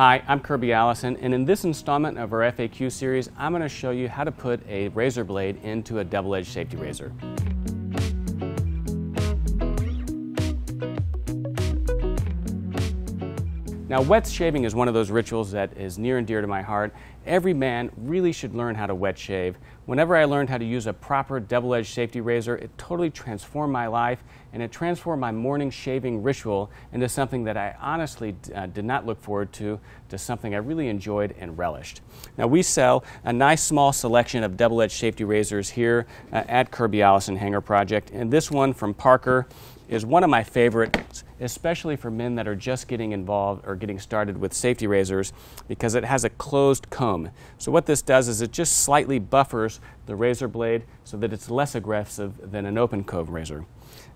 Hi, I'm Kirby Allison, and in this installment of our FAQ series, I'm going to show you how to put a razor blade into a double-edged safety razor. Now, wet shaving is one of those rituals that is near and dear to my heart. Every man really should learn how to wet shave. Whenever I learned how to use a proper double edged safety razor, it totally transformed my life and it transformed my morning shaving ritual into something that I honestly uh, did not look forward to, to something I really enjoyed and relished. Now, we sell a nice small selection of double edged safety razors here uh, at Kirby Allison Hanger Project, and this one from Parker is one of my favorites, especially for men that are just getting involved or getting started with safety razors because it has a closed comb. So what this does is it just slightly buffers the razor blade so that it's less aggressive than an open comb razor.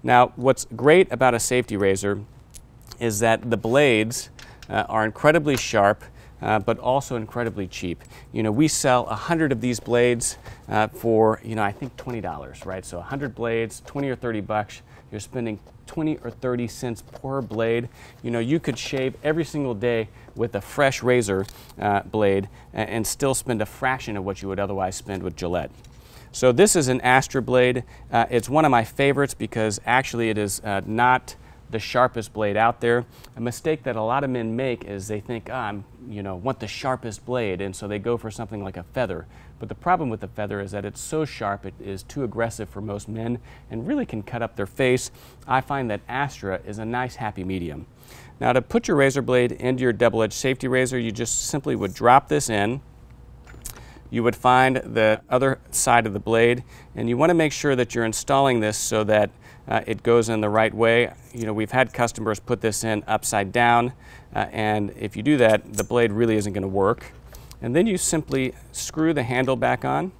Now, what's great about a safety razor is that the blades uh, are incredibly sharp uh, but also incredibly cheap. You know, we sell 100 of these blades uh, for, you know, I think $20, right? So 100 blades, 20 or 30 bucks. You're spending 20 or 30 cents per blade. You know, you could shave every single day with a fresh razor uh, blade and, still spend a fraction of what you would otherwise spend with Gillette. So this is an Astra blade. Uh, it's one of my favorites because actually it is uh, not the sharpest blade out there. A mistake that a lot of men make is they think, oh, I'm, you know, want the sharpest blade, and so they go for something like a feather. But the problem with the feather is that it's so sharp it is too aggressive for most men and really can cut up their face. I find that Astra is a nice happy medium. Now to put your razor blade into your double-edged safety razor, you just simply would drop this in. You would find the other side of the blade, and you want to make sure that you're installing this so that uh, it goes in the right way. You know, we've had customers put this in upside down, uh, and if you do that, the blade really isn't going to work. And then you simply screw the handle back on.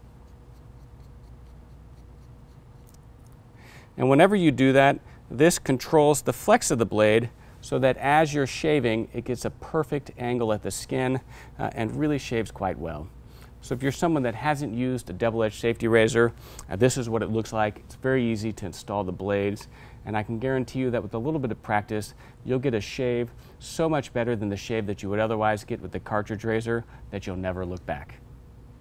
And whenever you do that, this controls the flex of the blade so that as you're shaving, it gets a perfect angle at the skin uh, and really shaves quite well. So if you're someone that hasn't used a double-edged safety razor, uh, this is what it looks like. It's very easy to install the blades, and I can guarantee you that with a little bit of practice, you'll get a shave so much better than the shave that you would otherwise get with the cartridge razor that you'll never look back.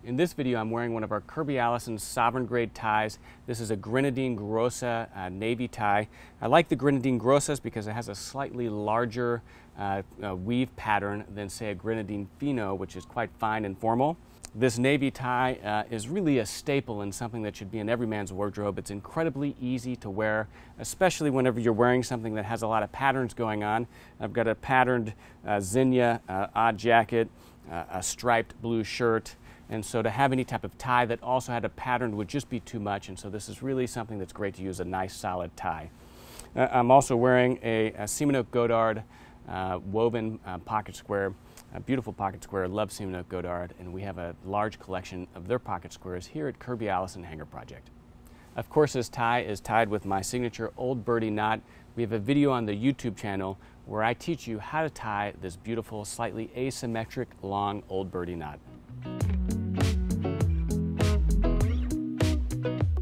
In this video, I'm wearing one of our Kirby Allison Sovereign Grade ties. This is a Grenadine Grossa uh, navy tie. I like the Grenadine Grossas because it has a slightly larger uh, uh, weave pattern than, say, a Grenadine Fino, which is quite fine and formal. This navy tie uh, is really a staple and something that should be in every man's wardrobe. It's incredibly easy to wear, especially whenever you're wearing something that has a lot of patterns going on. I've got a patterned uh, zinnia uh, odd jacket, uh, a striped blue shirt, and so to have any type of tie that also had a pattern would just be too much, and so this is really something that's great to use a nice solid tie. Uh, I'm also wearing a, a Godard uh, woven pocket square a beautiful pocket square, love Simonnot Godard, and we have a large collection of their pocket squares here at Kirby Allison Hanger Project. Of course, this tie is tied with my signature Old Birdie knot. We have a video on the YouTube channel where I teach you how to tie this beautiful, slightly asymmetric, long Old Birdie knot. thank you